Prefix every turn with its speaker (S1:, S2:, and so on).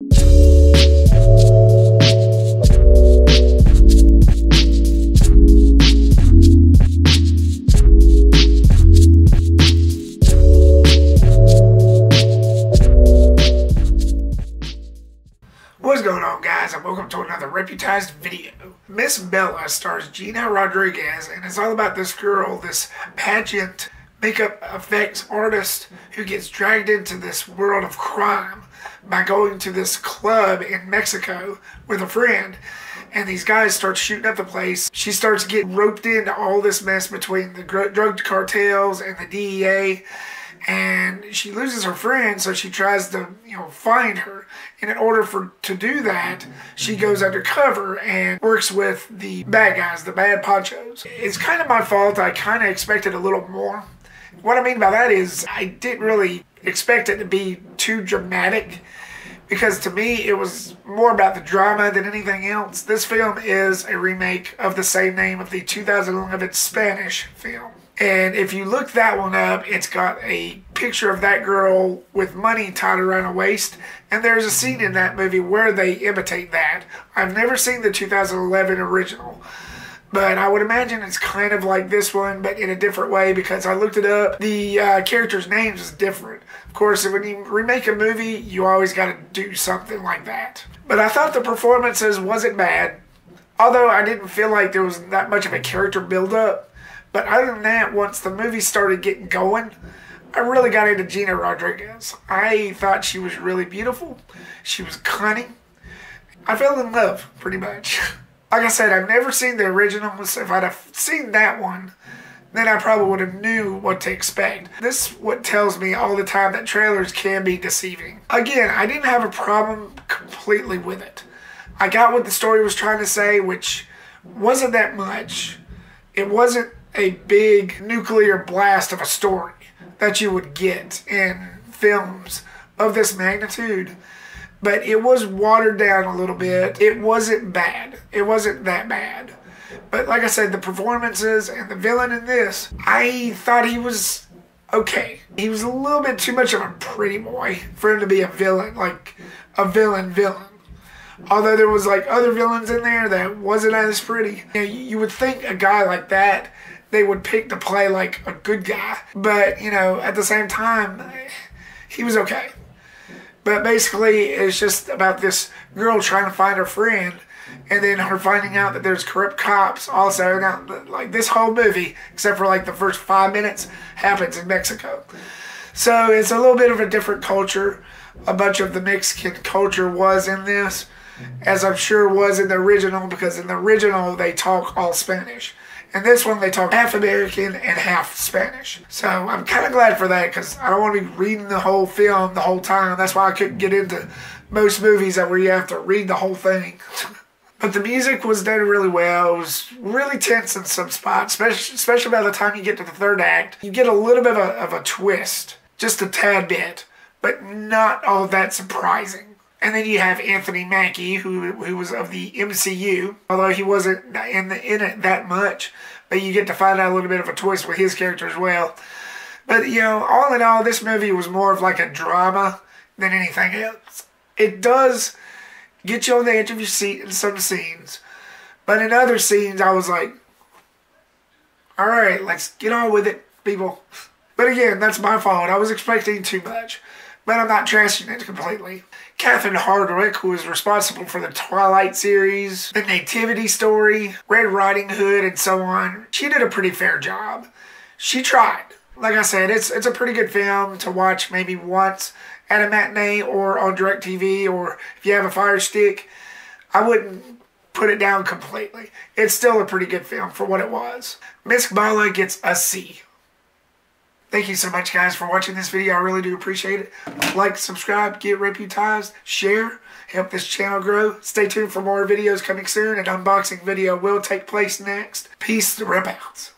S1: What's going on guys and welcome to another Reputized video. Miss Bala stars Gina Rodriguez and it's all about this girl, this pageant makeup effects artist who gets dragged into this world of crime by going to this club in Mexico with a friend and these guys start shooting up the place. She starts getting roped into all this mess between the drug cartels and the DEA and she loses her friend so she tries to you know find her. And in order for to do that she goes undercover and works with the bad guys the bad ponchos. It's kind of my fault. I kind of expected a little more what i mean by that is i didn't really expect it to be too dramatic because to me it was more about the drama than anything else this film is a remake of the same name of the 2011 spanish film and if you look that one up, it's got a picture of that girl with money tied around her waist. And there's a scene in that movie where they imitate that. I've never seen the 2011 original. But I would imagine it's kind of like this one, but in a different way because I looked it up. The uh, characters' names is different. Of course, when you remake a movie, you always got to do something like that. But I thought the performances wasn't bad. Although I didn't feel like there was that much of a character build-up. But other than that, once the movie started getting going, I really got into Gina Rodriguez. I thought she was really beautiful. She was cunning. I fell in love, pretty much. Like I said, I've never seen the original, so if I'd have seen that one, then I probably would have knew what to expect. This what tells me all the time that trailers can be deceiving. Again, I didn't have a problem completely with it. I got what the story was trying to say, which wasn't that much. It wasn't a big nuclear blast of a story that you would get in films of this magnitude. But it was watered down a little bit. It wasn't bad. It wasn't that bad. But like I said, the performances and the villain in this, I thought he was okay. He was a little bit too much of a pretty boy for him to be a villain, like a villain villain. Although there was like other villains in there that wasn't as pretty. You, know, you would think a guy like that they would pick to play like a good guy. But, you know, at the same time, he was okay. But basically, it's just about this girl trying to find her friend and then her finding out that there's corrupt cops also. Now, like this whole movie, except for like the first five minutes, happens in Mexico. So it's a little bit of a different culture. A bunch of the Mexican culture was in this, as I'm sure was in the original, because in the original they talk all Spanish. And this one, they talk half American and half Spanish. So I'm kind of glad for that because I don't want to be reading the whole film the whole time. That's why I couldn't get into most movies that where you have to read the whole thing. but the music was done really well. It was really tense in some spots, especially, especially by the time you get to the third act. You get a little bit of a, of a twist, just a tad bit, but not all that surprising. And then you have Anthony Mackie, who who was of the MCU, although he wasn't in the, in it that much. But you get to find out a little bit of a twist with his character as well. But you know, all in all, this movie was more of like a drama than anything else. It does get you on the edge of your seat in some scenes, but in other scenes, I was like, "All right, let's get on with it, people." But again, that's my fault. I was expecting too much but I'm not trashing it completely. Catherine Hardwicke, who is responsible for the Twilight series, the Nativity story, Red Riding Hood, and so on, she did a pretty fair job. She tried. Like I said, it's it's a pretty good film to watch maybe once at a matinee or on DirecTV or if you have a Fire Stick. I wouldn't put it down completely. It's still a pretty good film for what it was. Miss Bala gets a C. Thank you so much, guys, for watching this video. I really do appreciate it. Like, subscribe, get reputized, share, help this channel grow. Stay tuned for more videos coming soon. An unboxing video will take place next. Peace, rip outs.